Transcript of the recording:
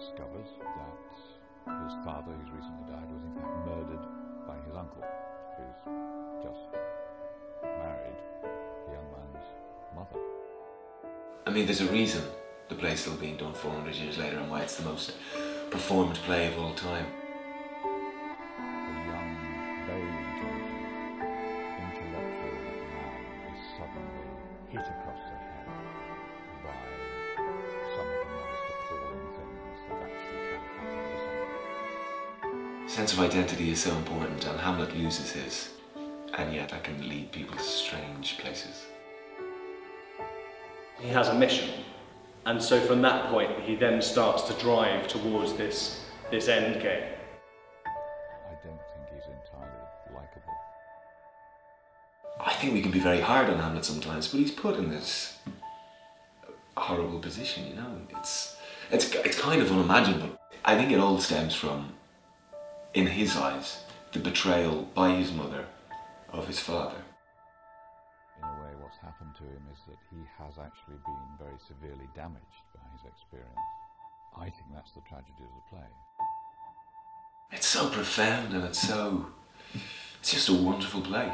discovers that his father, who's recently died, was in fact murdered by his uncle, who's just married the young man's mother. I mean, there's a reason the play's still being done 400 years later and why it's the most performed play of all time. A young, very intelligent, intellectual man is suddenly hit across the Sense of identity is so important, and Hamlet loses his, and yet that can lead people to strange places. He has a mission, and so from that point he then starts to drive towards this, this end game. I don't think he's entirely likable. I think we can be very hard on Hamlet sometimes, but he's put in this horrible position, you know. It's, it's, it's kind of unimaginable. I think it all stems from, in his eyes, the betrayal by his mother of his father. In a way, what's happened to him is that he has actually been very severely damaged by his experience. I think that's the tragedy of the play. It's so profound and it's so. It's just a wonderful play.